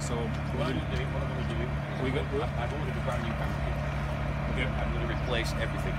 So What I'm gonna do, what I'm gonna do, We got- I've ordered a brand new bank. Okay. I'm gonna replace everything.